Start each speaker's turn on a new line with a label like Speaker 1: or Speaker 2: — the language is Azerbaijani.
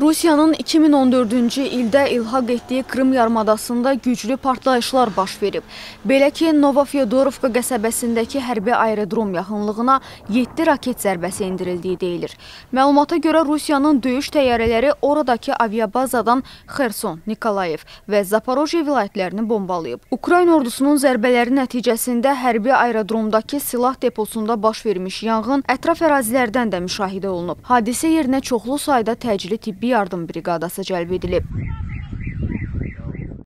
Speaker 1: Rusiyanın 2014-cü ildə ilhaq etdiyi Krım yarımadasında güclü partlayışlar baş verib. Belə ki, Novofyodorovka qəsəbəsindəki hərbi aerodrom yaxınlığına 7 raket zərbəsi indirildiyi deyilir. Məlumata görə Rusiyanın döyüş təyyarələri oradakı aviabazadan Xerson, Nikolayev və Zaporojye vilayətlərini bombalayıb. Ukrayna ordusunun zərbələri nəticəsində hərbi aerodromdakı silah deposunda baş vermiş yanğın ətraf ərazilərdən də müşahidə olunub. Hadisə yerinə çoxlu sayda təcili tibbi yardım briqadası cəlb edilib.